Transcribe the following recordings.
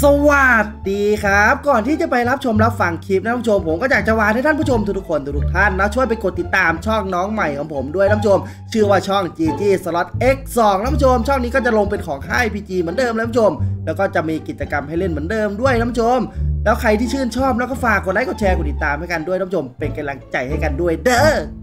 สวัสดีครับ ก่อนที่จะไปรับชมรับฟังคลิปนะท่านผู้ชม ผมก็อยากจะวานให้ท่านผู้ชมทุกๆคนทุกท่านนะช่วยไปกดติดตามช่องน้องใหม่ของผมด้วยท่านผู้ชม ชื่อว่าช่อง GG Slot X2 ท่านผู้ชม ช่องนี้ก็จะลงเป็นของค่าย PG เหมือนเดิมนะท่านผู้ชม แล้วก็จะมีกิจกรรมให้เล่นเหมือนเดิมด้วยท่านผู้ชม แล้วใครที่ชื่นชอบแล้วก็ฝากกดไลค์กดแชร์กดติดตามให้กันด้วยท่านผู้ชม เป็นกำลังใจให้กันด้วยเด้อ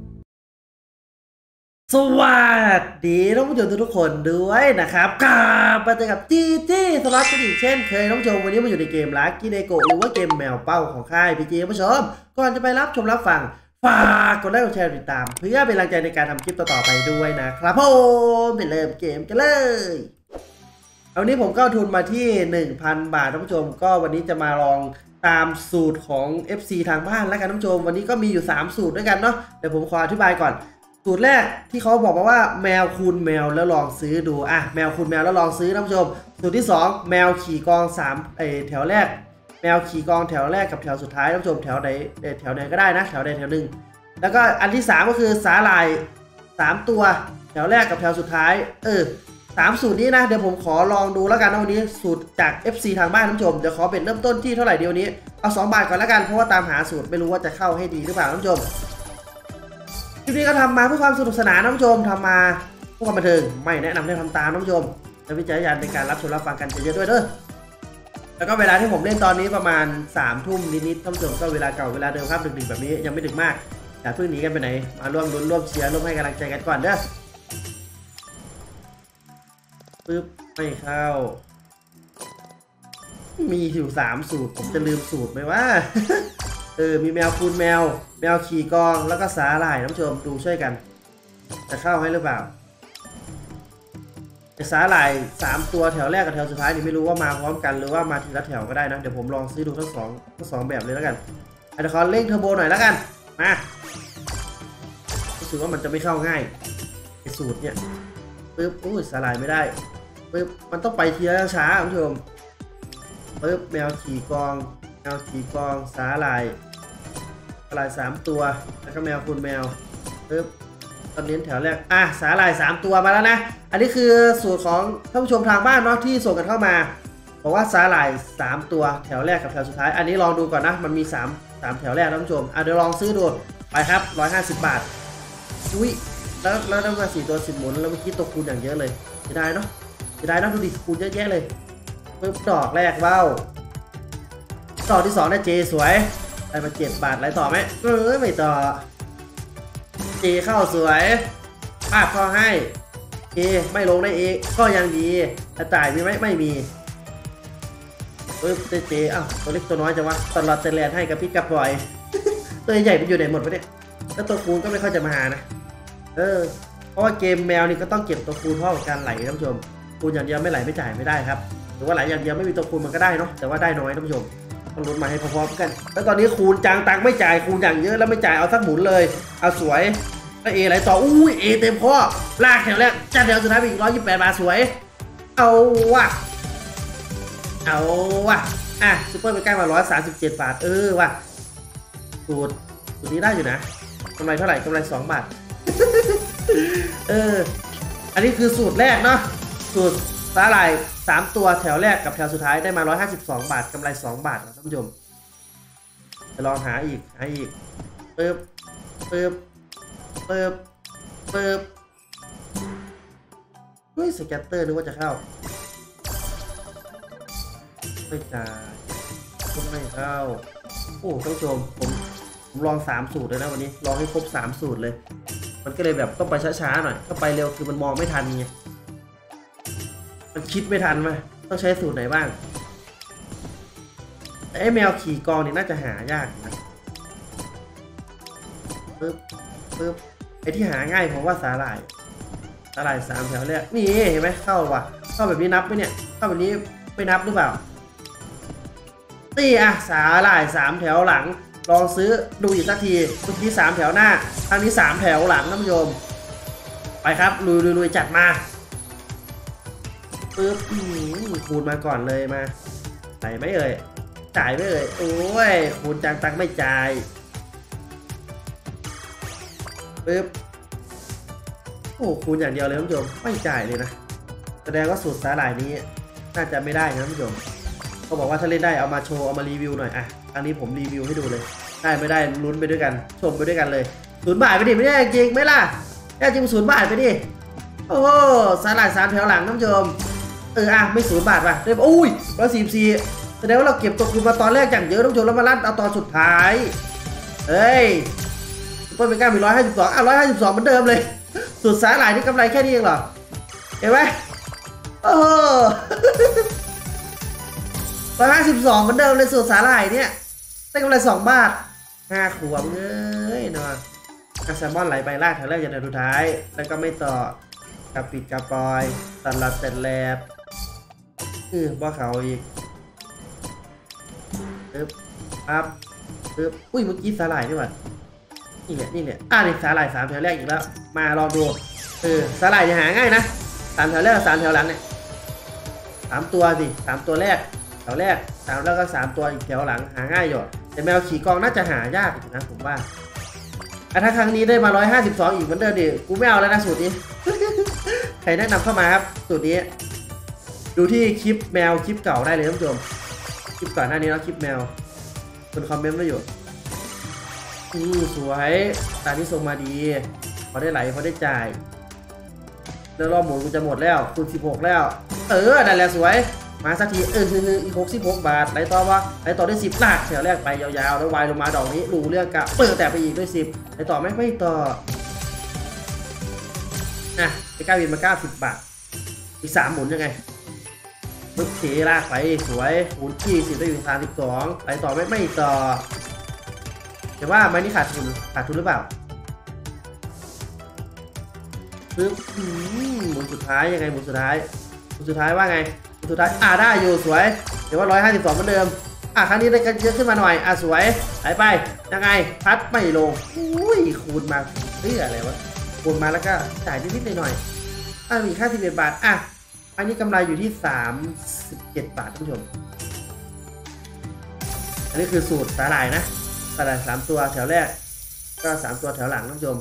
สวัสดีท่านผู้ชมทุกคนด้วยนะครับกลับมาเจอกับจีจี้สล็อตกันอีกเช่นเคยท่านผู้ชมวันนี้มาอยู่ในเกมลักกี้เนโกหรือว่าเกมแมวเป้าของค่ายพีจีท่านผู้ชมก่อนจะไปรับชมรับฟังฝากกดไลค์กดแชร์ติดตาม เพื่อเป็นกำลังใจในการทำคลิปต่อๆไปด้วยนะครับผมไปเริ่มเกมกันเลยเอาวันนี้ผมก็ทุนมาที่ 1,000 บาทท่านผู้ชม ก็วันนี้จะมาลองตามสูตรของ FC ทางบ้านแล้วกันท่านผู้ชม วันนี้ก็มีอยู่ 3 สูตรด้วยกันเนาะเดี๋ยวผมขออธิบายก่อน สูตรแรกที่เขาบอกมาว่าแมวคูณแมวแล้วลองซื้อดูอะแมวคูณแมวแล้วลองซื้อท่านผู้ชม สูตรที่ 2 แมวขี่กอง3เอแถวแรก แมวขี่กองแถวแรกกับแถวสุดท้ายท่านผู้ชมแถวไหนแถวไหนก็ได้นะแถวใดแถวหนึ่งแล้วก็อันที่ 3 ก็คือสาหร่าย 3 ตัว แถวแรกกับแถวสุดท้าย เออสามสูตรนี้นะเดี๋ยวผมขอลองดูแล้วกันนะวันนี้สูตรจาก FC ทางบ้านท่านผู้ชมเดี๋ยวขอเป็นเริ่มต้นที่เท่าไหร่เดียวนี้เอา2บาทก่อนแล้วกันเพราะว่าตามหาสูตรไม่รู้ว่าจะเข้าให้ดีหรือเปล่าท่านผู้ชม ลิปนี้ก็ทำมาเพื่อความสนุกสนานท่านผู้ชมทำมาเพื่อความบันเทิงไม่แนะนำให้ทำตามท่านผู้ชมและวิจารณญาณในการรับชมรับฟังกันเยอะๆด้วยเด้อแล้วก็เวลาที่ผมเล่นตอนนี้ประมาณ3ามทุ่มนิดๆท่านผู้ชมก็เวลาเก่าเวลาเดิมครับดึกๆแบบนี้ยังไม่ดึกมากอย่าเพิ่งหนีกันไปไหน มาร่วมลุ้นร่วมเชียร์ร่วมให้กำลังใจกันก่อนเด้อปึ๊บไม่เข้า มีอยู่สามสูตร ผมจะลืมสูตรไหมว่า เออมีแมวคูณแมว แมวขี่กองแล้วก็สาหร่ายน้ำชมดูช่วยกันจะเข้าให้หรือเปล่าสาหร่ายสามตัวแถวแรกกับแถวสุดท้ายนี่ไม่รู้ว่ามาพร้อมกันหรือว่ามาทีละแถวก็ได้นะเดี๋ยวผมลองซื้อดูทั้งสองทั้งสองแบบเลยแล้วกันอะเดี๋ยวขอเร่งเทอร์โบหน่อยแล้วกันมารู้สึกว่ามันจะไม่เข้าง่ายไอสูตรเนี่ยปึ๊บอุ้ยสาหร่ายไม่ได้ปึ๊บมันต้องไปทีละช้าคุณผู้ชมปึ๊บแมวขี่กองแมวขี่กองสาหร่าย สาหร่ายสามตัวแล้วก็แมวคุณแมวปึ๊บตอนนี้แถวแรกอะสาหร่ายสามตัวมาแล้วนะ อันนี้คือสูตรของท่านผู้ชมทางบ้านเนาะที่ส่งกันเข้ามาบอกว่าสาหร่ายสามตัวแถวแรกกับแถวสุดท้าย อันนี้ลองดูก่อนนะมันมีสามสามแถวแรกท่านผู้ชมอะเดี๋ยวลองซื้อดูไปครับร้อยห้าสิบบาทอุ้ยแล้วแล้วได้มาสี่ตัวสิบหมุนแล้วเมื่อกี้ตัวคูณอย่างเยอะเลยจะได้เนาะจะได้เนาะดูดิคูณเยอะแยะเลยปึ๊บดอกแรกว้าวต่อที่สองนะเจสวย ได้มาเจ็ดบาทไรต่อไหมเออไม่ต่อเจเข้าสวยภาพเข้าให้เอไม่ลงได้เอก็ยังดีแต่จ่ายมีไหมไม่มีเออเจเจอ้าวตัวเล็กตัวน้อยจะวะตลอดเตแลนให้กับพี่กับปล่อย ตัวใหญ่ไปอยู่ไหนหมดวะเนี่ยแล้วตัวคูณก็ไม่ค่อยจะมาหานะ เออ เพราะว่าเกมแมวนี่ก็ต้องเก็บตัวคูณเพราะกับการไหลท่านผู้ชมคูณอย่างเดียวไม่ไหลไม่จ่ายไม่ได้ครับหรือว่าไหลอย่างเดียวไม่มีตัวคูณมันก็ได้เนาะแต่ว่าได้น้อยท่านผู้ชม ต้องลุ้นมาให้พร้อมๆกัน แล้วตอนนี้คูณจางตังไม่จ่ายคูณอย่างเยอะแล้วไม่จ่ายเอาสักหมุนเลย เอาสวยแล้วเอไหลต่ออุ้ยเอเต็มข้อลากแถวแรกจัดแถวสุดท้ายไปอีกร้อยยี่สิบแปดบาทสวย เอาว่ะเอาว่ะอะซูเปอร์เป็นใกล้มาร้อยสามสิบเจ็ดบาทเออว่ะสูตรสูตรนี้ได้อยู่นะกำไรเท่าไหร่กำไรสองบาทเออ อันนี้คือสูตรแรกเนาะสูตร สาหร่ายสามตัวแถวแรกกับแถวสุดท้ายได้มา 152 บาทกำไร 2 บาทนะท่านผู้ชมจะลองหาอีกหาอีกปึ๊บปึ๊บปึ๊บปึ๊บเฮ้ยสแกตเตอร์นึกว่าจะเข้าไม่จ่ายก็ไม่เข้าโอ้ท่านผู้ชมผมผมลอง 3 สูตรเลยนะวันนี้ลองให้ครบ 3 สูตรเลย มันก็เลยแบบต้องไปช้าๆหน่อยถ้าไปเร็วคือมันมองไม่ทันไง คิดไม่ทันไหมต้องใช้สูตรไหนบ้างไอ้แมวขี่กองนี่น่าจะหายากนะปึ๊บปึ๊บไอ้ที่หาง่ายผมว่าสาหร่ายสาหร่ายสามแถวแรกนี่เห็นไหมเข้าว่ะ เข้าแบบนี้นับไหมเนี่ยเข้าแบบนี้ไม่นับหรือเปล่านี่อะสาหร่ายสามแถวหลัง ลองซื้อดูอีกสักทีเมื่อกี้สามแถวหน้าทางนี้สามแถวหลังท่านผู้ชมไปครับลุยลุยลุยจัดมา ปึ๊บอื้อหือคูณมาก่อนเลยมาไหนไม่เอ่ยจ่ายไม่เอ่ยโอ้ยคูณจังตังไม่จ่ายปึ๊บโอ้คูณอย่างเดียวเลยท่านผู้ชมไม่จ่ายเลยนะแสดงว่าสูตรสาหร่ายนี้น่าจะไม่ได้นะท่านผู้ชมเขาบอกว่าถ้าเล่นได้เอามาโชว์เอามารีวิวหน่อยอะอันนี้ผมรีวิวให้ดูเลย ได้ไม่ได้ลุ้นไปด้วยกัน ชมไปด้วยกันเลยศูนย์บาทไปดิไม่ได้จริงไหมล่ะแน่จริงศูนย์บาทไปดิโอ้โหสาหร่ายสามแถวหลังน้ำชม เอออะไม่ศูนย์บาทป่ะได้อุ้ยร้อยสี่สี่แสดงว่าเราเก็บตัวคืนมาตอนแรกอย่างเยอะน้ำชมแล้วมาลั่นเอาตอนสุดท้าย เฮ้ยซุปเปอร์เมกามีร้อยห้าสิบสองอะร้อยห้าสิบสองเหมือนเดิมเลย สุดสาหร่ายนี่กำไรแค่นี้เองเหรอ เห็นไหมโอ้โหร้อยห้าสิบสองเหมือนเดิมเลยสูตรสาหร่ายเนี่ยได้กำไรสองบาทห้าขวบเลยเนาะอาแซมอนไหลไปลากแถวแรกจนแถวสุดท้าย แล้วก็ไม่ต่อกระปิดกระปอยตัดลัดเสร็จแลบ คือบ่เขาอีกปึ๊บปั๊บปึ๊บอุ้ยเมื่อกี้สาหร่ายนี่หว่านี่แหละนี่แหละอะนี่สาหร่ายสามแถวแรกอีกแล้ว มาลองดูเออสาหร่ายจะหาง่ายนะสามแถวแรกกับสามแถวหลังเนี่ยสามตัวสิสามตัวแรกแถวแรกสามแล้วก็สามตัวอีกแถวหลังหาง่ายอยู่แต่แมวขี่กองน่าจะหายากอยู่นะผมว่าอะถ้าครั้งนี้ได้มา 152 อีกเหมือนเดิมดิ กูไม่เอาแล้วนะสูตรนี้ ใครแนะนำเข้ามาครับ สูตรนี้ ดูที่คลิปแมวคลิปเก่าได้เลยท่านผู้ชมคลิปก่อนหน้านี้แล้วคลิปแมวคนคอมเมนต์มาอยู่อือสวยตาที่ทรงมาดีพอได้ไหลพอได้จ่ายแล้วรอบหมุนกูจะหมดแล้วคูณ16 แล้ว เออนั่นแหละสวย มาสักทีเออคืออีกหกสิบหกบาทไหลต่อวะไหลต่อได้สิบลากแถวแรกไปยาวๆ แล้ววายลงมาดอกนี้รู้เรื่องกะเปิดแต่ไปอีกด้วยสิบไหลต่อไหม่ไม่ต่ออะไปก้าวินมาเก้าสิบบาทอีกสามหมุนยังไง ปึ๊บเทลากไปสวยหมุนที่สิบได้อยู่สามสิบสองไหลต่อไม่ไม่ต่อแต่ว่าไม้นี้ขาดทุนขาดทุนหรือเปล่าปึ๊บอืมหมุนสุดท้ายยังไงหมุนสุดท้ายหมุนสุดท้ายว่าไงหมุนสุดท้ายอ่าได้อยู่สวยเดี๋ยวว่า152เหมือนเดิมอะครั้งนี้ได้กันเยอะขึ้นมาหน่อยอะสวยไหลไปยังไงพัดไม่ลงอุ้ยคูณมาเฮ้ยอะไรวะคูณมาแล้วก็จ่ายนิดๆหน่อยๆอะมีค่า11บาทอะ อันนี้กำไรอยู่ที่ 37 บาทท่านผู้ชม อันนี้คือสูตรสาหร่ายนะสาหร่ายสามตัวแถวแรก ก็สามตัวแถวหลังท่านผู้ชม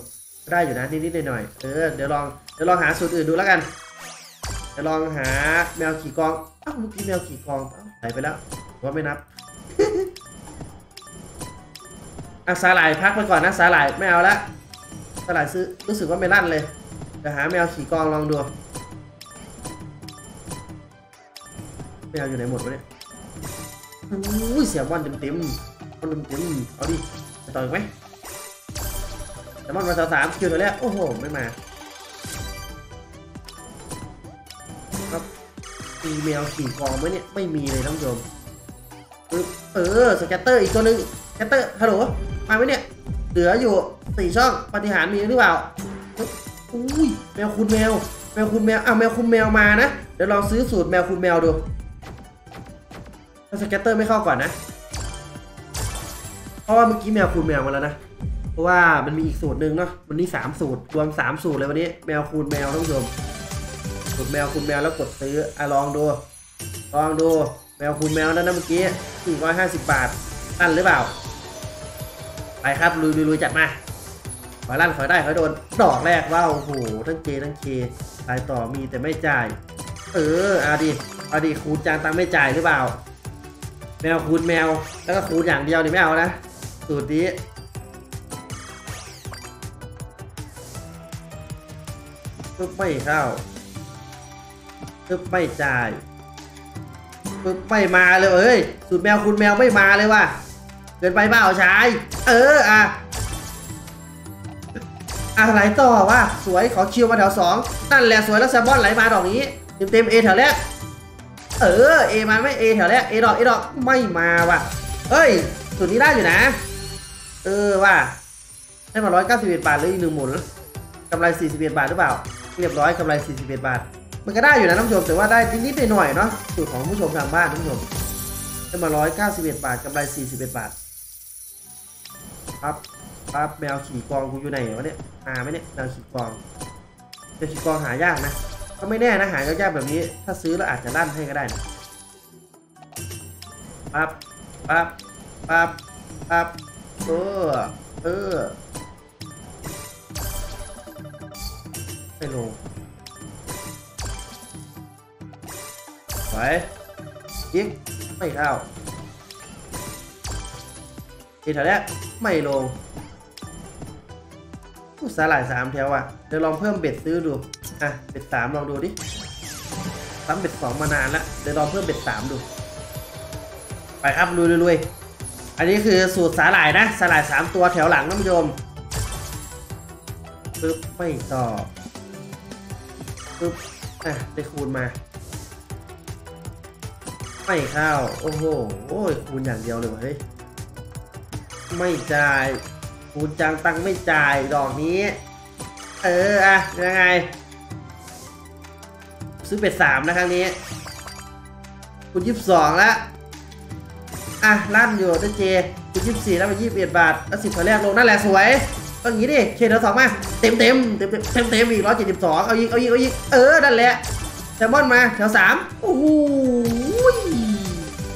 ได้อยู่นะนิดๆหน่อยๆเออเดี๋ยวลองเดี๋ยวลองหาสูตรอื่นดูแล้วกันจะลองหาแมวขี่กองอ้าวเมื่อกี้แมวขี่กองหายไปแล้วว่าไม่นับอะสาหร่ายพักไปก่อนนะสาหร่ายไม่เอาละสาหร่ายซื้อรู้สึกว่าไม่ลั่นเลยจะหาแมวขี่กองลองดู แมวอยู่ไหนหมดวะเนี่ยอุ้ยเสียบอลเต็มเต็มบอลเต็มเต็มเอาดิต่ออีกไหมแต่บอลมาสามสามคิวตัวแรกโอ้โหไม่มาครับมีแมวกี่กองไหมเนี่ยไม่มีเลยท่านผู้ชมเออ scatter อีกตัวหนึ่ง scatter ฮัลโหลมาไหมเนี่ยเหลืออยู่สี่ช่องปาฏิหาริย์มีหรือเปล่าอุ้ยแมวคูณแมวแมวคูณแมวอ้าวแมวคูณแมวมานะเดี๋ยวลองซื้อสูตรแมวคูณแมวดู ถ้า scatter ไม่เข้าก่อนนะ เพราะว่าเมื่อกี้แมวคูณแมวมาแล้วนะ เพราะว่ามันมีอีกสูตรหนึ่งเนาะ วันนี้สามสูตร รวมสามสูตรเลยวันนี้ แมวคูณแมวท่านผู้ชมกดแมวคุณแมวแล้วกดซื้ออะลองดู ลองดู แมวคุณแมวนั่นนะเมื่อกี้450 บาทลั่นหรือเปล่า ไปครับลุยลุยจัดมาขอลั่นขอได้ขอโดน ดอกแรกว้าวโอ้โหทั้งเจทั้งเครายต่อมีแต่ไม่จ่าย เออเอาดิเอาดิคูณจานตังไม่จ่ายหรือเปล่า แมวคูณแมว แล้วก็คูณอย่างเดียวนี่ไม่เอานะ สูตรนี้ปึ๊บไม่เข้าปึ๊บไม่จ่ายปึ๊บไม่มาเลยเอ้ย สูตรแมวคุณแมวไม่มาเลยว่ะเกินไปเปล่าชาย เอออะอะไรต่อวะสวยขอคิวมาแถวสองนั่นแหละสวยแล้วแซมบอนไหลมาดอกนี้ เต็มเต็มเอแถวแรก เออเอมาไหมเอแถวแรกเอดอกเอดอกไม่มาว่ะเฮ้ยสูตรนี้ได้อยู่นะ เออว่ะได้มาร้อยเก้าสิบเอ็ดบาทเลยอีกหนึ่งหมุนกำไรสี่สิบเอ็ดบาทหรือเปล่า เรียบร้อยกำไร41บาท มันก็ได้อยู่นะท่านผู้ชมแต่ว่าได้นิดๆหน่อยๆเนาะสูตรของผู้ชมทางบ้านท่านผู้ชมได้มา191บาทกำไร41บาทครับปั๊บแมวขี่กองกูอยู่ไหนวะเนี่ยหาไหมเนี่ยแมวขี่กองแมวขี่กองหายากนะ ก็ไม่แน่นะหายากๆแบบนี้ ถ้าซื้อแล้วอาจจะลั่นให้ก็ได้นะปั๊บปั๊บปั๊บปั๊บเออเออไม่ลงไปอีกไม่เข้าเอแถวแรกไม่ลงกูสาหร่ายสามแถวอะ เดี๋ยวลองเพิ่มเบ็ดซื้อดู อะเบ็ดสามลองดูดิทำเบ็ดสองมานานแล้วเดี๋ยวลองเพิ่มเบ็ดสามดู ไปครับลุยลุยๆอันนี้คือสูตรสาหร่ายนะสาหร่ายสามตัวแถวหลังท่านผู้ชมปึ๊บไม่ต่อปึ๊บอะได้คูณมา ไม่เข้าโอ้โหโอ้ยคูณอย่างเดียวเลยวะเฮ้ยไม่จ่ายคูณจังตังไม่จ่ายดอกนี้ เอออะยังไง ซื้อเป็ดสามนะครั้งนี้คูณยี่สิบสองแล้วอะลั่นอยู่ด้วยเจคูณยี่สิบสี่แล้วมายี่สิบเอ็ดบาท แล้วสิบแถวแรกลงนั่นแหละสวย ต้องอย่างนี้ดิเคเดอสองมา เต็มเต็มเต็มเต็มเต็มเต็มอีกร้อยเจ็ดสิบสองเอายิงเอายิงเอายิงเออ นั่นแหละแซลมอนมาแถวสามโอ้โห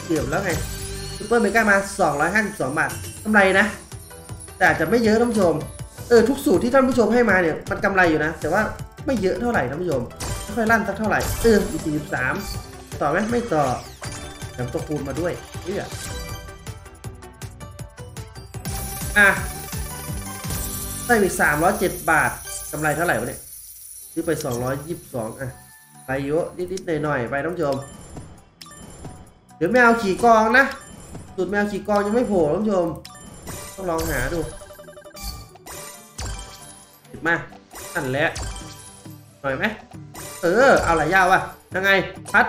เกือบแล้วไงซูเปอร์เมกามา 252 บาทกำไรนะ แต่อาจจะไม่เยอะท่านผู้ชม เออ ทุกสูตรที่ท่านผู้ชมให้มาเนี่ย มันกำไรอยู่นะ แต่ว่าไม่เยอะเท่าไหร่ท่านผู้ชม ค่อยลั่นสักเท่าไหร่เอออีก43ต่อไหมไม่ต่อแถมตัวคูณมาด้วยเฮ้ยอะได้อีก307บาทกำไรเท่าไหร่วะเนี่ยซื้อไป222อะไปเยอะนิดๆหน่อยๆไปนผู้ชมเดี๋ยวแมวขี่กองนะสูตรแมวขี่กองยังไม่โผล่นผู้ชมต้องลองหาดูติดมาอันแหละหน่อยไหม เออ เอาหลายยาวว่ะยังไง พัด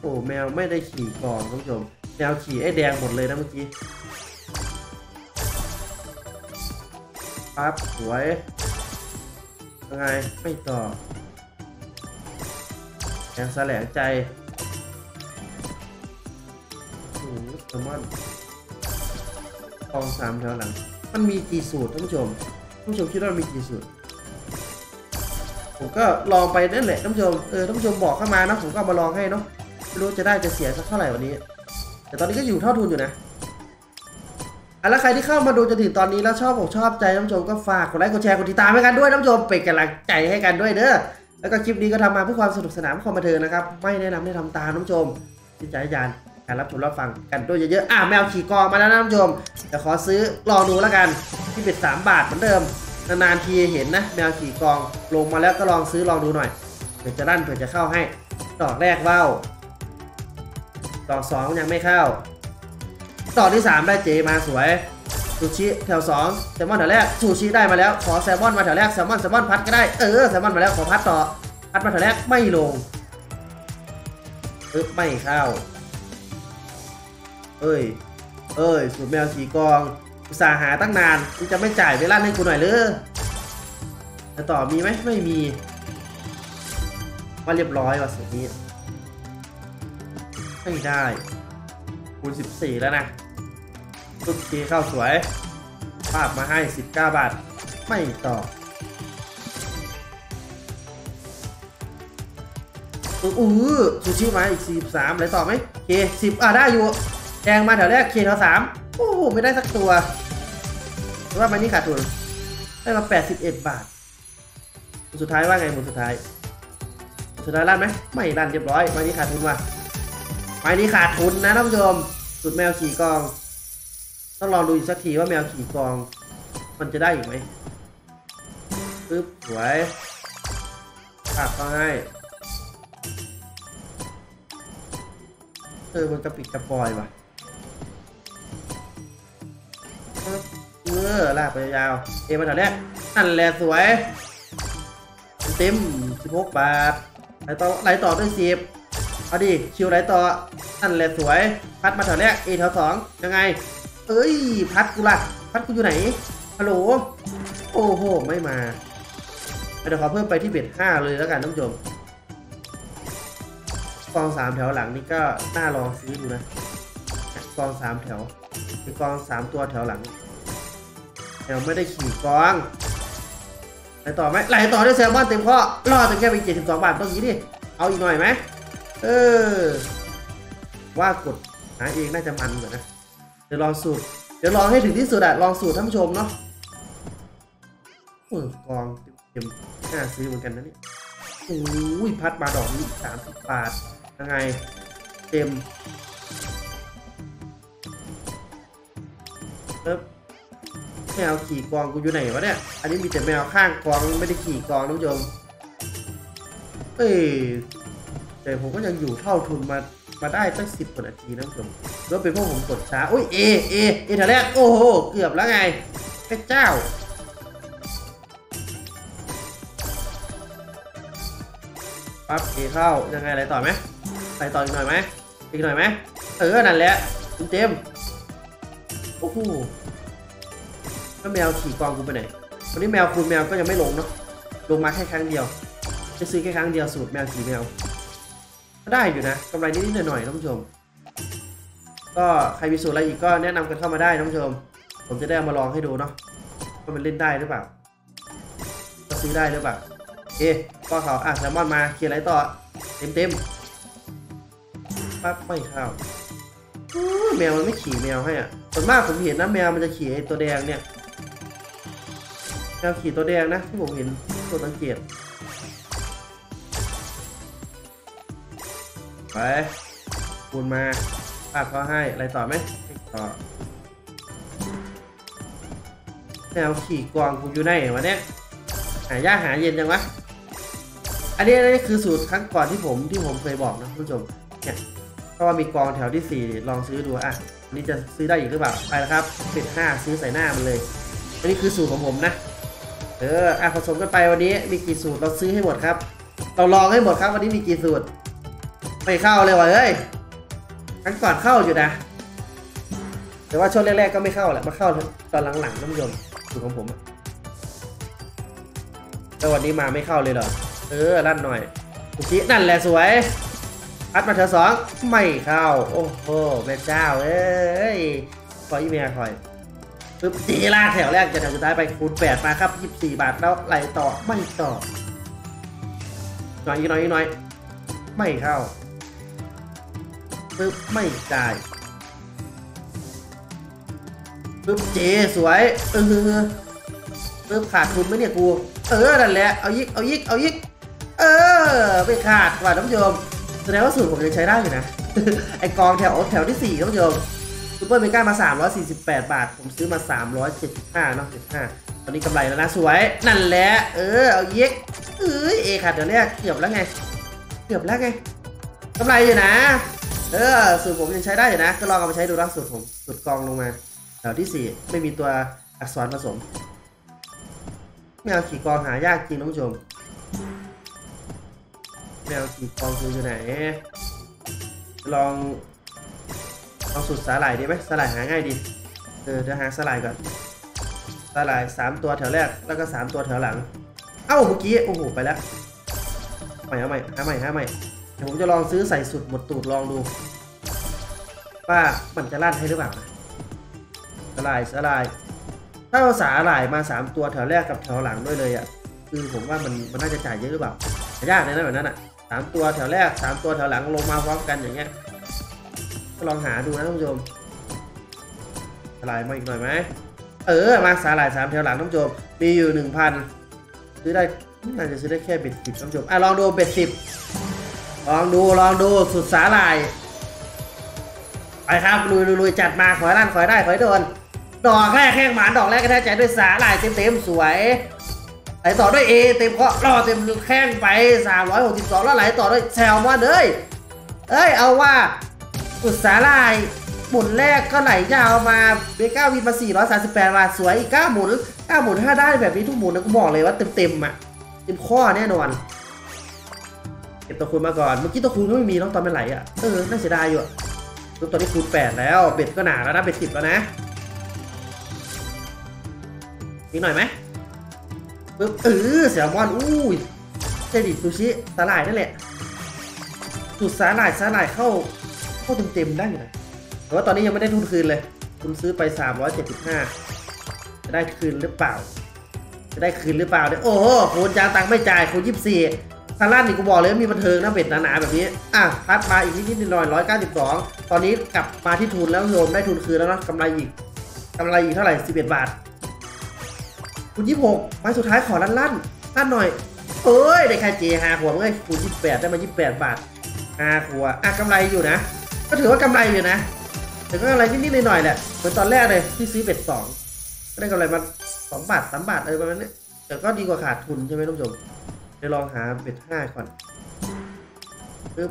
โอ้แมวไม่ได้ขี่กองท่านผู้ชม แมวขี่ไอ้แดงหมดเลยนะเมื่อกี้ปั๊บสวยยังไง ไม่ต่อแองแสลงใจโอ้โหแซลมอน องสามแถวหลัง มันมีกี่สูตรท่านผู้ชมท่านผู้ชมคิดว่ามีกี่สูตร ผมก็ลองไปนั่นแหละท่านผู้ชม เออท่านผู้ชมบอกเข้ามานะผมก็มาลองให้เนาะ ไม่รู้จะได้จะเสียสักเท่าไหร่วันนี้ แต่ตอนนี้ก็อยู่เท่าทุนอยู่นะอะแล้วใครที่เข้ามาดูจนถึงตอนนี้แล้วชอบอกชอบใจท่านผู้ชมก็ฝากกดไลค์กดแชร์กดติดตามให้กันด้วยท่านผู้ชมเป็นกำลังใจให้กันด้วยเด้อ แล้วก็คลิปนี้ก็ทำมาเพื่อความสนุกสนานเพื่อความบันเทิงนะครับ ไม่แนะนำให้ทำตามท่านผู้ชมที่ใจยาน การรับชมรับฟังกันด้วยเยอะๆ อะแมวขี่กองมาแล้วนะท่านผู้ชมแต่ขอซื้อลองดูแล้วกันที่เป็น3บาทเหมือนเดิม นานๆทีเห็นนะ แมวขี่กองลงมาแล้วก็ลองซื้อลองดูหน่อยเผื่อจะลั่นเผื่อจะเข้าให้ ดอกแรกว่าวดอกสองยังไม่เข้า ดอกที่สามได้เจมาสวยซูชิแถว2แซลมอนแถวแรกซูชิได้มาแล้ว ขอแซลมอนมาแถวแรกแซลมอนแซลมอนพัดก็ได้เออแซลมอนมาแล้วขอพัดต่อพัดมาแถวแรกไม่ลงปึ๊บไม่เข้า เอ้ย เอ้ยสูตรแมวสีกอง อุตส่าห์หาตั้งนานมึงจะไม่จ่ายเวลาให้กูหน่อยเลยแต่ต่อมีไหมไม่มี ว่าเรียบร้อยว่ะสูตรนี้ ไม่ได้คูณ14 แล้วนะตุ๊กทีเข้าสวย ภาพมาให้ 19 บาท ไม่ต่ออื้ออื้อซูชิมาอีก 43อะไรต่อไหมเค10 อะ ได้อยู่ แดงมาแถวแรกเคแถว3โอ้โหไม่ได้สักตัวหรือว่ามันนี่ขาดทุนได้มา 81 บาทหมุนสุดท้ายว่าไงหมุนสุดท้ายสุดท้ายลั่นไหมไม่ลั่นเรียบร้อยไม้นี้ขาดทุนว่ะไม้นี้ขาดทุนนะท่านผู้ชมสุดแมวขี่กอง ต้องลองดูอีกสักทีว่าแมวขี่กอง มันจะได้อีกไหมปึ๊บสวยภาพก็ให้เออมันกระปิดกระปอยว่ะ ปึ๊บเออลากไปยาวเอมาแถวแรกนั่นแหละสวย เต็ม16บาทไหลต่อไหลต่อด้วยสิบเอาดิชิวไหลต่อนั่นแหละสวย พัดมาแถวแรกเอแถวสองยังไง เอ้ย พัดกูละพัดกูอยู่ไหนฮัลโหลโอ้โหไม่มาเดี๋ยวขอเพิ่มไปที่เบ็ดห้าเลยแล้วกันท่านผู้ชมกองสามแถวหลังนี่ก็น่าลองซื้อดูนะกองสามแถว คือกองสามตัวแถวหลังแถวไม่ได้ขี่กองไหลต่อไหมไหลต่อด้วยแซลมอนเต็มข้อรอดจนแค่เป็นเจ็ดสิบสองบาทต้องยี้ดิเอาอีกหน่อยไหมเออ ว่ากดหาเองน่าจะมันกว่านะ เดี๋ยวลองสูตร เดี๋ยวลองให้ถึงที่สุดอะลองสูตรท่านผู้ชมเนาะเออกองเต็มน่าซื้อเหมือนกันนะนี่ยโอ้ยพัดมาดอกนี้สามสิบบาทยังไง เต็ม เอ๊บแมวขี่กองกูอยู่ไหนวะเนี่ย อันนี้มีแต่แมวข้างกองไม่ได้ขี่กองน้องผู้ชมเอ้ยแต่ผมก็ยังอยู่เท่าทุนมามาได้ตั้งสิบกว่านาทีนะคุณผู้ชมแล้วเป็นพราะผมกดช้าอุ้ยเอเอเอแถวแรกโอ้โหเกือบแล้วไงพระเจ้า ปั๊บเอเข้ายังไงอะไรต่อไหมไปต่ออีกหน่อยไหมอีกหน่อยไหมเออนั่นแหละเต็ม โอ้โหแล้วแมวขี่กองกูไปไหน วันนี้แมวคุณแมวก็ยังไม่ลงเนาะ ลงมาแค่ครั้งเดียว จะซื้อแค่ครั้งเดียวสูตรแมวขี่แมว ก็ได้อยู่นะกำไรนิดๆหน่อยๆท่านผู้ชม ก็ใครมีสูตรอะไรอีกก็แนะนำกันเข้ามาได้ท่านผู้ชม ผมจะได้เอามาลองให้ดูเนาะว่ามันเล่นได้หรือเปล่าก็ซื้อได้หรือเปล่าโอเคก็เขาอะแซลมอนมาเคลียร์ไรต่อ เต็มเต็มๆปั๊บไม่เข้า แมวมันไม่ขี่แมวให้อะส่วนมากผมเห็นนะแมวมันจะขี่ไอ้ตัวแดงเนี่ยแมวขี่ตัวแดงนะที่ผมเห็นตัวสังเกตไปคูณมาปากก็ให้อะไรต่อไหมต่อแมวขี่กวางกูอยู่ไหนวะเนี่ยหายากหาเย็นจังวะอันนี้อันนี้คือสูตรครั้งก่อนที่ผมที่ผมเคยบอกนะคุณผู้ชมเนี่ย เพราว่ามีกองแถวที่ 4 ลองซื้อดูอะอันนี้จะซื้อได้อีกหรือเปล่าไปแล้วครับเป็ดห้าซื้อใส่หน้ามันเลย อันนี้คือสูตรของผมนะ เอออะผสมกันไปวันนี้มีกี่สูตรเราซื้อให้หมดครับ เราลองให้หมดครับวันนี้มีกี่สูตรไม่เข้าเลยว่ะเอ้ยครั้งก่อนเข้าอยู่นะแต่ว่าช่วงแรกๆก็ไม่เข้าแหละมาเข้าตอนหลังๆน้ำยมสูตรของผมอะแล้ววันนี้มาไม่เข้าเลยเหรอเออลั่นหน่อยอุชินั่นแหละสวย พัดมาเธอสองไม่เข้า โอ้โหแม่เจ้าเอ้ยคอยอีเมียคอยปึ๊บตีลาแถวแรกจะแถวสุดท้ายไปคูณแปดมาครับยี่สิบสี่บาทแล้วไหลต่อไม่ต่อหน่อยอีกหน่อยอีกหน่อย ไม่เข้าปึ๊บไม่จ่ายปึ๊บ J สวยเออเริ่มขาดทุนไหมเนี่ยกู เออนั่นแหละเอายิกเอายิกเอายิกเออไม่ขาดว่ะท่านผู้ชม แสดงว่าสูตรผมยังใช้ได้อยู่นะ ไอกองแถวแถวที่ 4ท่านผู้ชม super mega มา 348 บาท ผมซื้อมา 375เนาะ75ตอนนี้กำไรแล้วนะสวย นั่นแหละ เออ เอาเยิกเอ้ยเอขาดเดี๋ยวแรกเกือบแล้วไง เกือบแล้วไงกำไรอยู่นะ เออ สูตรผมยังใช้ได้อยู่นะ ก็ลองเอาไปใช้ดูนะสูตรผมสูตรกองลงมาแถวที่ 4 ไม่มีตัวอักษรผสมแมวขี่กองหายากจริงท่านผู้ชม แมวขี่กองคืออยู่ไหน ลองลองสุดสาหร่ายดีไหมสาหร่ายหาง่ายดี เออเดี๋ยวหาสาหร่ายก่อนสาหร่ายสามตัวแถวแรก แล้วก็สามตัวแถวหลัง เอ้าเมื่อกี้ โอ้โห ไปแล้วใหม่เอาใหม่หาใหม่หาใหม่ เดี๋ยวผมจะลองซื้อใส่สุดหมดตูดลองดู ว่ามันจะลั่นให้หรือเปล่าสาหร่ายสาหร่าย ถ้าเอาสาหร่ายมาสามตัวแถวแรกกับแถวหลังด้วยเลยอะ คือผมว่ามันมันน่าจะจ่ายเยอะหรือเปล่ายากเลยนะแบบนั้นอะ สามตัวแถวแรกสามตัวแถวหลังลงมาพร้อมกันอย่างเงี้ยก็ลองหาดูนะท่านผู้ชมสาหร่ายมาอีกหน่อยไหมเออมาสาหร่ายสามแถวหลังท่านผู้ชมมีอยู่หนึ่งพันซื้อได้น่าจะซื้อได้แค่เบ็ดสิบท่านผู้ชมอะลองดูเบ็ดสิบลองดูลองดูสุดสาหร่ายไปครับลุยลุยลุยจัดมาขอให้ลั่นขอให้ได้ขอให้โดนดอกแรกแข้งหมานดอกแรกก็ได้ใจด้วยสาหร่ายเต็มเต็มๆสวย ไหลต่อด้วย A เต็มเคาะรอเต็มแข้งไป 362 แล้วไหลต่อด้วยแซลมอนเอ้ยเอ้ยเอาว่าสุดสาหร่ายหมุนแรกก็ไหลยาวมาเบก้าวินมา 438บาทสวยอีก9หมุน9หมุนถ้าได้แบบนี้ทุกหมุนนะกูบอกเลยว่าเต็มเต็มๆอะเต็มข้อแน่นอนเก็บตัวคูณมาก่อนเมื่อกี้ตัวคูณก็ไม่มีน้องตอนมันไหลอะเออน่าเสียดายอยู่อะรูปตอนนี้คูณ8แล้วเบ็ดก็หนาแล้วนะเบ็ด10แล้วนะอีกหน่อยไหม ปึ๊บเออแซลมอนอุ้ยเจดิซูชิสาหร่ายนั่นแหละสูตรสาหร่ายสาหร่ายเข้าเข้าเต็มๆได้อยู่นะแต่ว่าตอนนี้ยังไม่ได้ทุนคืนเลย คุณซื้อไป 375 จะได้คืนหรือเปล่า จะได้คืนหรือเปล่าเนี่ยโอ้โหคุณจางตังค์ไม่จ่ายคุณ24ทางล่านนี่กูบอกเลยว่ามีบันเทิงนะเบ็ดหนาๆแบบนี้ อะพัดมาอีกนิดๆหน่อยร้อยเก้าสิบสองตอนนี้กลับมาที่ทุนแล้วโยมได้ทุนคืนแล้วนะกำไรอีกกำไรอีกเท่าไหร่11บาท คุณยี่หกไม้สุดท้ายขอลั่นลั่นถ้าหน่อยเอ้ยได้แค่เจหาขวบเอ้ยคูณยี่แปดได้มายี่แปดบาทหาขวอะกำไรอยู่นะ ก็ถือว่ากำไรอยู่นะแต่ก็กำไรนิดๆหน่อยๆแหละเหมือนตอนแรกเลยที่ซื้อเป็ดสองก็ได้กำไรมาสองบาทสามบาทอะไรประมาณนี้แต่ก็ดีกว่าขาดทุนใช่ไหมท่านผู้ชมเดี๋ยวลองหาเป็ดห้าก่อนปึ๊บ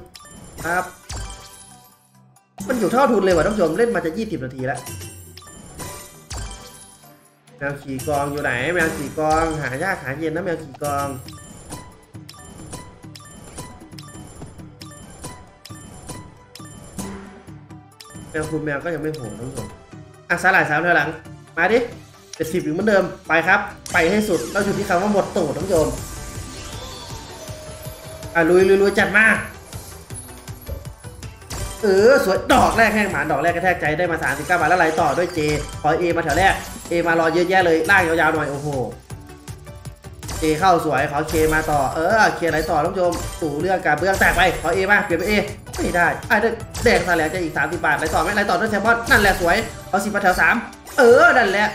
ครับ มันอยู่เท่าทุนเลยว่ะท่านผู้ชมเล่นมาจะยี่สิบนาทีแล้ว แมวขี่กองอยู่ไหน แมวขี่กอง หายากหาเย็นนะแมวขี่กองแมวคุณแมวก็ยังไม่โผล่ท่านผู้ชมอะสาหร่ายสามเท่าหลัง มาดิเป็นสิบอยู่เหมือนเดิมไปครับ ไปให้สุดเราอยู่ที่คำว่าหมดตูดท่านผู้ชมอะลุยลุยลุยจัดมาเออสวยดอกแรกแห้งหมานดอกแรกกระแทกใจได้มา 39 บาทแล้วไหลต่อด้วยเจขอเอมาแถวแรก เอมารอเยอะแยะเลยลากยาวๆหน่อยโอ้โหเอเข้าสวยขอเคมาต่อเออเคไหลต่อท่านผู้ชมตู่เรื่องการเบื้องแตกไปขอเอมาเปลี่ยนเป็นเอไม่ได้ไอ้เด็กแดงซะแล้วจะอีก 30 บาทไหลต่อไหมไหลต่อด้วยแซมบอนนั่นแหละสวยเอาสิมาแถวสามเออนั่นแหละ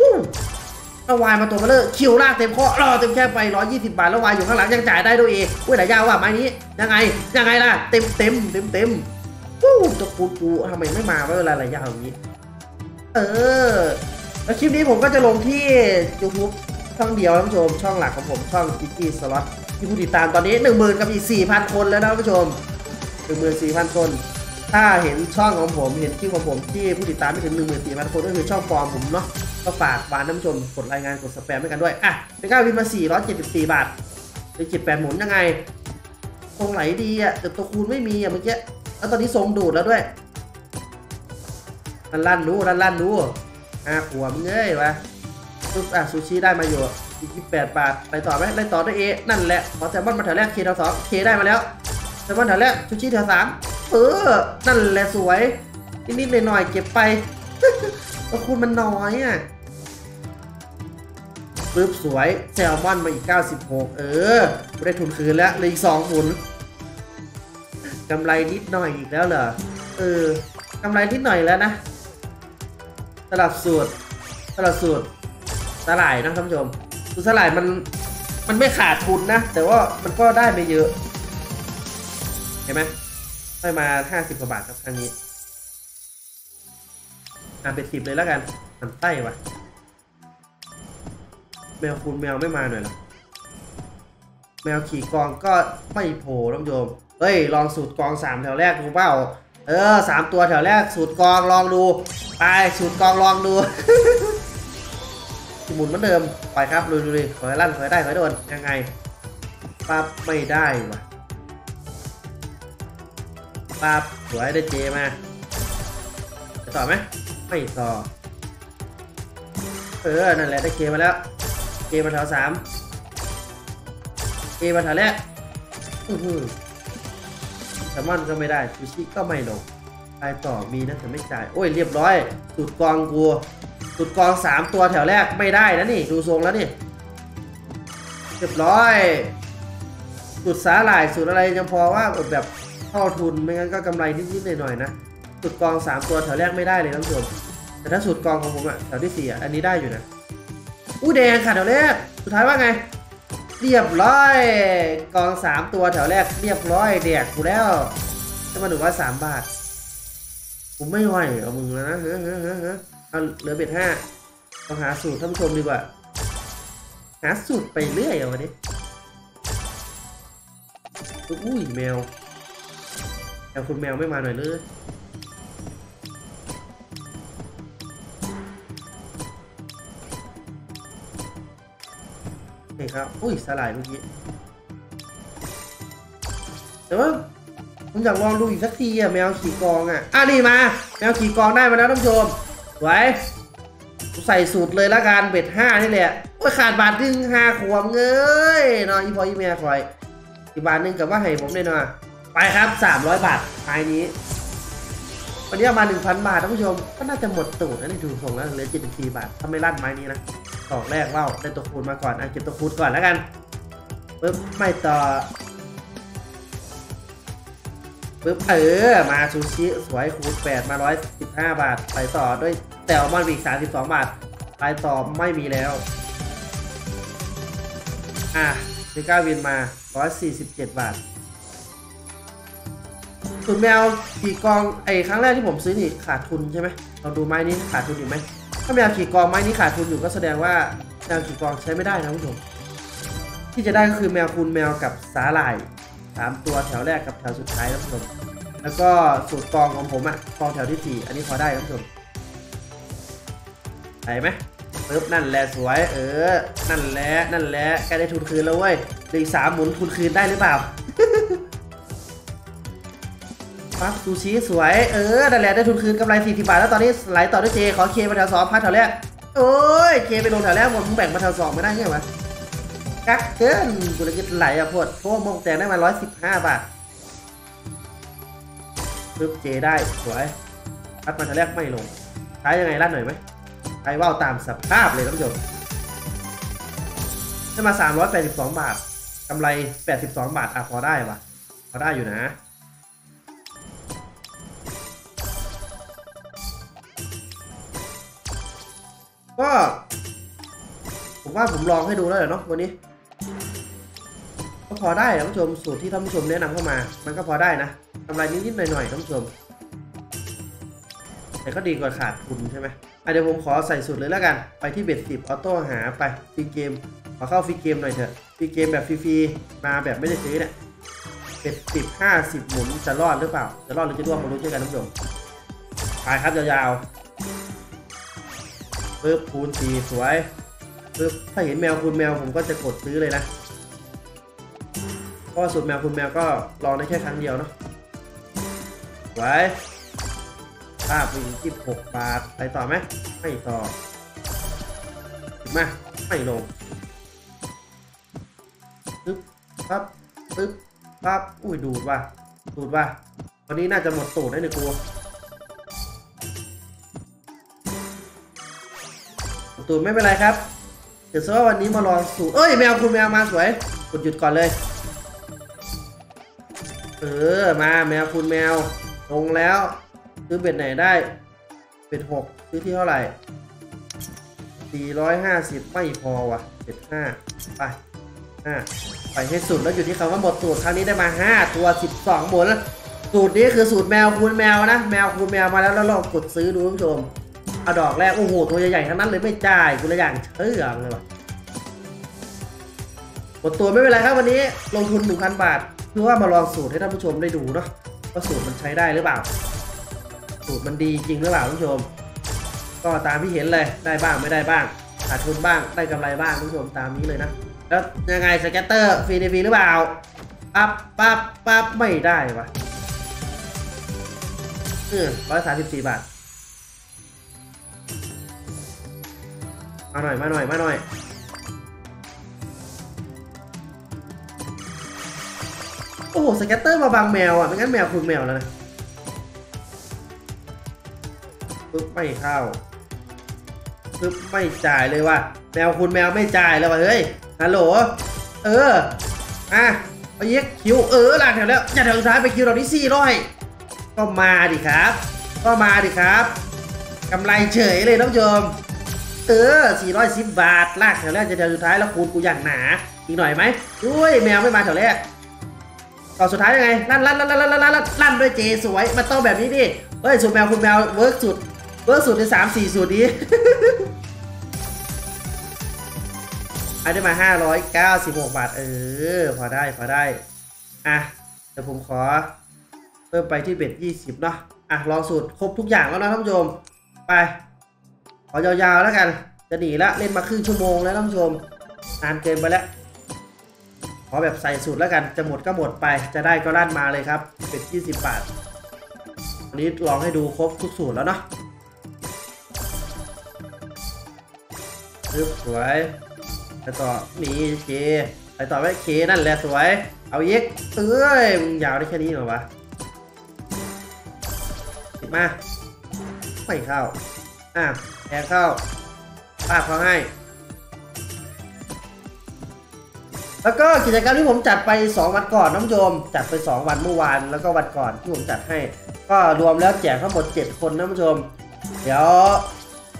อู้เอาวายมาตัวมาเลยคิวลากเต็มข้อรอเต็มแค่ไป 120 บาทแล้ววายอยู่ข้างหลังยังจ่ายได้ด้วยเองอุ้ยไหนยาวว่ะไม้นี้ยังไงยังไงล่ะเต็มเต็มเต็มเต็มวู้ตะกูกูทำไมไม่มาเวลาไหนยาวอย่างนี้ เออ แล้วคลิปนี้ผมก็จะลงที่ YouTube ช่องเดียวท่านผู้ชม ช่องหลักของผมช่อง g ิ g กี้สล็อตที่ผู้ติดตามตอนนี้ 10,000กับอีก4,000 คนแล้วนะท่านผู้ชม 14,000 คน ถ้าเห็นช่องของผมเห็นคลิปของผมที่ผู้ติดตามไม่ถึง 14,000 คนก็คือช่องปลอมผมเนาะก็ฝากบานท่านผู้ชมกดรายงานกดสแปมให้กันด้วย อะเป็นก้าวินมา 474 บาทเป็นจิตแปดหมุนยังไง ทรงไหลดีอะแต่ตัวคูณไม่มีอะเมื่อกี้แล้วตอนนี้ทรงดูดแล้วด้วยลั่นลั่นดูลั่นลั่นดู อะขวบเงยวะปุ๊บอะซูชิได้มาอยู่อีก28บาทไปต่อไหมไปต่อด้วยเอนั่นแหละขอแซลมอนมาแถวแรกเคแถวสองเคได้มาแล้วแซลมอนแถวแรกซูชิแถวสามเออนั่นแหละสวยนิดๆหน่อยๆเก็บไปก็คุณมันน้อยอะปึ๊บสวยแซลมอนมาอีก 96 เออไม่ได้ทุนคืนแล้วเหลยอีก2หมุนกำไรนิดหน่อยอีกแล้วเหรอเออกำไรนิดหน่อยแล้วนะ สลับสูตรสลับสูตรสลายนะท่านผู้ชมสูตรสลายมันมันไม่ขาดทุนนะ แต่ว่ามันก็ได้ไม่เยอะ เห็นไหมได้มา50กว่าบาทครับครั้งนี้อะเป็นสิบเลยแล้วกันมันไส้ว่ะแมวคุณแมวไม่มาหน่อยหรอแมวขี่กองก็ไม่โผล่ท่านผู้ชมเฮ้ย ลองสูตรกองสามแถวแรกดูเปล่า เออสามตัวแถวแรกสูตรกองลองดู ไปสูตรกองลองดูหมุนเหมือนเดิมไปครับลุยลุยขอให้ลั่นขอให้ได้ขอให้โดนยังไงปั๊บไม่ได้วะปั๊บสวยได้เจมาจะต่อไหมไม่ต่อเออนั่นแหละได้เคมาแล้วเคมาแถวสามเคมาแถวแรกอือ แซลมอนก็ไม่ได้ซูชิก็ไม่ลงไปต่อมีนะแต่ไม่จ่าย โอ้ยเรียบร้อยสุดกองกูสุดกองสามตัวแถวแรกไม่ได้นะนี่ ดูทรงแล้วนี่ เรียบร้อยสุดสาหร่ายสุดอะไรยังพอว่าแบบเข้าทุนไม่งั้นก็กำไรนิดๆหน่อยๆนะสุดกอง3ตัวแถวแรกไม่ได้เลยท่านผู้ชมแต่ถ้าสุดกองของผมอะแถวที่4อะอันนี้ได้อยู่นะอู้แดงค่ะแถวแรกสุดท้ายว่าไง เรียบร้อย กอง3ตัวแถวแรกเรียบร้อยแดกกูแล้วจะมาหนึ่งว่าสามบาทผมไม่ไหวเอามึงแล้วนะเฮ้ยเฮ้ยเฮ้ยเฮ้ยเอาเหลือเบ็ดห้าต้องหาสูตรท่านผู้ชมดีกว่า หาสูตรไปเรื่อยเอาวันนี้อุ้ยแมวแต่คุณแมวไม่มาหน่อยเลย คครับ อุ้ยสลายเมื่อกี้ แต่ว่าผมอยากลองดูอีกสักทีอะแมวขี่กองอะอะนี่มา แมวขี่กองได้มาแล้วท่านผู้ชม ไว้ใส่สูตรเลยละกันเบ็ดห้านี่แหละโอ้ยขาดบาทหนึงห้าขวบเงยนอนอีพออีเมียคอยอีกบาทหนึ่งกับว่าให้ผมได้น่อยไปครับ300บาทภายนี้ วันนี้เอามา1,000บาทท่านผู้ชม ก็น่าจะหมดตูดนะนี่ดูส่งแล้วเหลือ74บาทถ้าไม่ลั่นไม้นี้นะ ดอกแรกเล่าได้ตัวคูณมาก่อนอะเก็บตัวคูณก่อนแล้วกันปึ๊บไม่ต่อปึ๊บเออมาซูชิสวยคูณ8มา 115 บาท ไปต่อด้วยแซลมอนอีก 32 บาท ไปต่อไม่มีแล้ว อะเมกาวินมา 147 บาทส่วนแมวขี่กองไอ้ครั้งแรกที่ผมซื้อนี่ขาดทุนใช่ไหมเราดูไม้นี้ขาดทุนอยู่ไหม ถ้าแมวขี่กองไม้นี้ขาดทุนอยู่ก็แสดงว่าแมวขี่กองใช้ไม่ได้นะคุณผู้ชมที่จะได้ก็คือแมวคูณแมวกับสาหร่ายสามตัวแถวแรกกับแถวสุดท้ายนะคุณผู้ชมแล้วก็สูตรกองของผมอะกองแถวที่สี่อันนี้พอได้นะคุณผู้ชมใช่ไหมปึ๊บนั่นแหละสวย เออ นั่นแหละนั่นแหละใกล้ได้ทุนคืนแล้วเว้ยหลืออีกสามหมุนทุนคืนได้หรือเปล่า ปั๊บซูชิสวย เออนั่นแหละได้ทุนคืนกำไร 40 บาท แล้วตอนนี้ไหลต่อด้วยเจ ขอเคมาแถวสองพัดแถวแรกโอ้ยเคไปลงแถวแรกหมดมึงแบ่งมาแถวสองไม่ได้ไงวะกักเกินกูเลยคิดไหลอะพวดเพราะว่ามงแตงได้มา 115 บาทปึ๊บเจได้สวยพัดมาแถวแรกไม่ลงใช้ยังไงลั่นหน่อยไหมใครว่าวตามสภาพเลยท่านผู้ชมได้มา 382 บาทกำไร 82 บาทอะพอได้ปะพอได้อยู่นะ ก็ ผมว่าผมลองให้ดูแล้วแหละเนาะวันนี้ ก็พอได้ท่านผู้ชมสูตรที่ท่านผู้ชมแนะนำเข้ามา มันก็พอได้นะกำไรนิดๆหน่อยๆท่านผู้ชม แต่ก็ดีกว่าขาดทุนใช่ไหมเดี๋ยวผมขอใส่สูตรเลยแล้วกัน ไปที่ bet สิบ auto หาไป free game ขอเข้า free game หน่อยเถอะ free game แบบฟรีๆมาแบบไม่ได้ซื้อเนี่ย bet สิบห้าสิบหมุนจะรอดหรือเปล่า จะรอดหรือจะร่วงมาลุ้นด้วยกันท่านผู้ชมไปครับยาวๆ ปึ๊บคูณสี่สวยปึ๊บถ้าเห็นแมวคูณแมวผมก็จะกดซื้อเลยนะเพราะว่าสูตรแมวคูณแมวก็ลองได้แค่ครั้งเดียวเนาะสวยภาพมีที่หกบาทไปต่อไหมไม่ต่อถึงมาไม่ลงปึ๊บปั๊บปึ๊บปั๊บอุ้ยดูดว่ะดูดว่ะวันนี้น่าจะหมดตูดได้ในกู ตูดไม่เป็นไรครับเดี๋ยวซะว่าวันนี้มาลองสูตรเอ้ยแมวคุณแมวมาสวยกดหยุดก่อนเลย เออมาแมวคุณแมวลงแล้วซื้อเบ็ดไหนได้เบ็ดหกซื้อที่เท่าไหร่450ไม่พอว่ะเบ็ดห้าไปห้าไปให้สุดแล้วอยู่ที่คำว่าหมดสูตรครั้งนี้ได้มา5ตัว12หมุนสูตรนี้คือสูตรแมวคูณแมวนะ แมวคูณแมวมาแล้วแล้วลองกดซื้อดูท่านผู้ชม เอาดอกแรก โอ้โห ตัวใหญ่ๆทั้งนั้นเลยไม่จ่ายกูละอย่างเชื่องเลยว่ะหมดตัวไม่เป็นไรครับวันนี้ลงทุน 1,000 บาท เพื่อว่ามาลองสูตรให้ท่านผู้ชมได้ดูเนาะว่าสูตรมันใช้ได้หรือเปล่า สูตรมันดีจริงหรือเปล่าท่านผู้ชม ก็ตามที่เห็นเลยได้บ้างไม่ได้บ้างขาดทุนบ้างได้กำไรบ้างท่านผู้ชมตามนี้เลยนะแล้วยังไง scatter ฟรีดีหรือเปล่าปั๊บปั๊บปั๊บไม่ได้วะเออร้อยสามสิบสี่บาท มาหน่อยมาหน่อยมาหน่อยโอ้โห scatter มาบังแมวอะไม่งั้นแมวคูณแมวแล้วนะปึ๊บไม่เข้าปึ๊บไม่จ่ายเลยว่ะแมวคุณแมวไม่จ่ายเลยว่ะเฮ้ยฮัลโหลเอออะไปเย็กคิวเออหลังแถวแล้วอย่าแถวสุดท้ายไปคิวเราที่สี่ร้อยก็มาดิครับ ก็มาดิครับกำไรเฉยเลยท่านผู้ชม เออ410 บาท ลากแถวแรกจะแถวสุดท้ายแล้วคูณกูอย่างหนา อีกหน่อยไหมด้ยแมวไม่มาแถวแรกต่อสุดท้ายยังไงลั่นลั่นลั่นลั่นลั่นลั่นลั่นด้วยเจสวยมันต้องแบบนี้ดิเฮ้ยสูตรแมวคูณแมว work สุด work สุดในสามสี่สูตรนี้อันได้มาห้าร้อยเก้าสิบหกบาท เออ พอได้ พอได้ อะ เดี๋ยวผมขอ เพิ่มไปที่ bet ยี่สิบเนาะ อะ ลองสูตร ครบทุกอย่างแล้วนะท่านผู้ชม ไป ขอยาวๆแล้วกัน จะหนีละเล่นมาครึ่งชั่วโมงแล้วท่านผู้ชมนานเกินไปแล้ว ขอแบบใส่สูตรแล้วกัน จะหมดก็หมดไป จะได้ก็ลั่นมาเลยครับเบ็ดยี่สิบาท วันนี้ลองให้ดูครบทุกสูตรแล้วเนาะปึ๊บสวยไปต่อนี่เค ไปต่อไว้เคนั่นแหละสวย เอาเย็กเอ้ยมึงยาวได้แค่นี้เหรอวะติดมาไม่เข้า อะ แทงเข้าปาดเขาให้ แล้วก็กิจกรรมที่ผมจัดไป 2 วันก่อนน้องโยม จัดไป 2 วันเมื่อวานแล้วก็วันก่อนที่ผมจัดให้ ก็รวมแล้วแจกทั้งหมด 7 คนนะนผู้ชม เดี๋ยว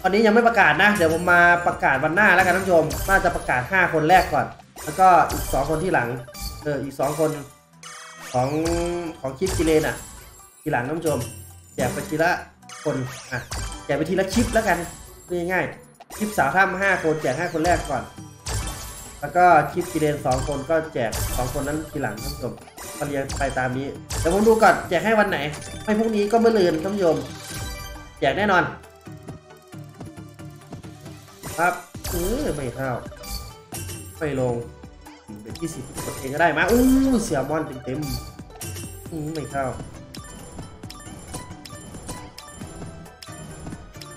วันนี้ยังไม่ประกาศนะ เดี๋ยวผมมาประกาศวันหน้าแล้วกันท่านผู้ชม น่าจะประกาศ 5 คนแรกก่อน แล้วก็อีกสองคนที่หลัง เออ อีกสองคนของของคลิปกิเลนอะ ทีหลังท่านผู้ชม แจกไปทีละคน อะ แจกไปทีละคลิปแล้วกัน ง่ายๆคลิปสาวถ้ำห้าคนแจกห้าคนแรกก่อน แล้วก็คลิปกิเลนสองคนก็แจกสองคนนั้นทีหลังท่านผู้ชมก็เรียงไปตามนี้เดี๋ยวผมดูก่อนแจกให้วันไหน ไม่พรุ่งนี้ก็เมื่อลืนท่านผู้ชมแจกแน่นอน ครับเออไม่เข้าไม่ลงเด็กยี่สิบกดเองก็ได้มาอู้เสียมอนเต็มๆอืมไม่เข้า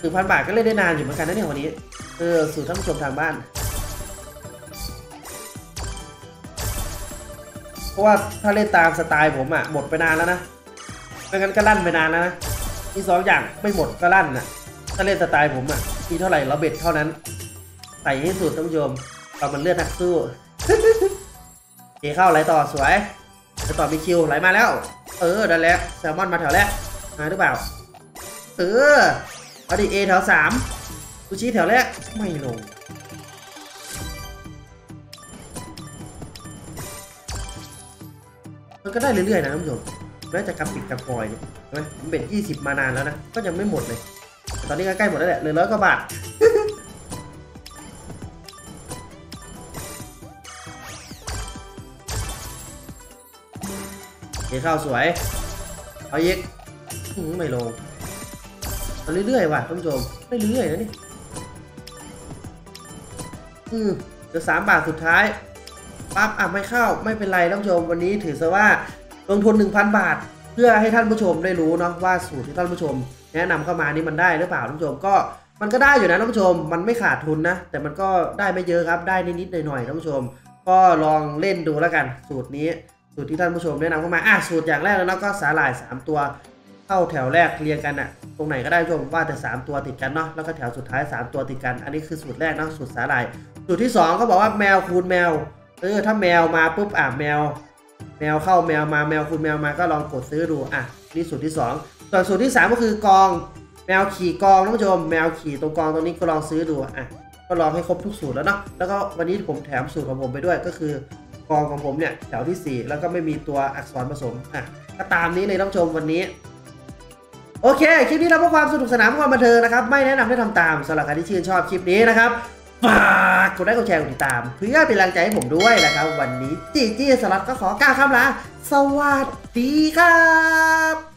ถึงพันบาทก็เล่นได้นานอยู่เหมือนกันนะเนี่ยวันนี้ เออ สู่ท่านผู้ชมทางบ้าน เพราะว่าถ้าเล่นตามสไตล์ผมอะหมดไปนานแล้วนะไม่งั้นก็ลั่นไปนานแล้วนะมีสองอย่างไม่หมดก็ลั่นน่ะ ถ้าเล่นสไตล์ผมอะมีเท่าไหร่เราเบ็ดเท่านั้นใส่ให้สุดท่านผู้ชมเรามันเลือดนักสู้เอเข้าไหลต่อสวยไหลต่อมีคิวไหลมาแล้ว เออนั่นแหละแซลมอนมาแถวแรกมาหรือเปล่า เออ เอาดิเอแถวสามซูชิแถวแรก ไม่ลง มันก็ได้เรื่อยๆนะท่านผู้ชมแม้จะกำปิดกำปอยเนี่ยใช่ไหมผมเบ็ดยี่สิบมานานแล้วนะ ก็ยังไม่หมดเลย ตอนนี้ก็ใกล้หมดแล้วแหละเหลือร้อยกว่าบาทเอเข้าสวย เอาอีกอื้อหือไม่ลง มาเรื่อยๆว่ะท่านผู้ชมไม่เรื่อยๆนะนี่อืมเหลือสามบาทสุดท้ายปั๊บอะไม่เข้าไม่เป็นไรท่านผู้ชมวันนี้ถือซะว่าลงทุน 1,000 บาท เพื่อให้ท่านผู้ชมได้รู้เนาะว่าสูตรที่ท่านผู้ชม แนะนำเข้ามานี่มันได้หรือเปล่าท่านผู้ชมก็มันก็ได้อยู่นะท่านผู้ชม มันไม่ขาดทุนนะ แต่มันก็ได้ไม่เยอะครับได้นิดๆหน่อยๆท่านผู้ชม ก็ลองเล่นดูแล้วกัน สูตรนี้ สูตรที่ท่านผู้ชมแนะนำเข้ามาอะสูตรอย่างแรกแล้วก็สาหร่าย 3 ตัว เข้าแถวแรกเรียงกันอะตรงไหนก็ได้ท่านผู้ชมว่าแต่ 3 ตัวติดกันเนาะแล้วก็แถวสุดท้าย 3 ตัวติดกัน อันนี้คือสูตรแรกเนาะสูตรสาหร่ายสูตรที่2เขาบอกว่าแมวคูณแมวเออถ้าแมวมาปุ๊บอะแมว แมวเข้าแมวมาแมวคูณแมวมาก็ลองกดซื้อดูอะนี่สูตรที่ 2 ส่วนสูตรที่ 3 ก็คือกองแมวขี่กองท่านผู้ชมแมวขี่ตรงกองตรงนี้ก็ลองซื้อดูอะก็ลองให้ครบทุกสูตรแล้วเนาะแล้วก็วันนี้ผมแถมสูตรของผมไปด้วยก็คือกองของผมเนี่ยแถวที่ 4 แล้วก็ไม่มีตัวอักษรผสมอะก็ตามนี้เลยท่านผู้ชมวันนี้ โอเค คลิปนี้เราเพื่อความสนุกสนานเพื่อความบันเทิงนะครับ ไม่แนะนำให้ทำตามสำหรับใครที่ชื่นชอบคลิปนี้นะครับฝากกดไลค์กดแชร์กดติดตาม เพื่อเป็นแรงใจให้ผมด้วยนะครับ วันนี้จีจี้สลัดก็ขอกล่าวคำลาสวัสดีครับ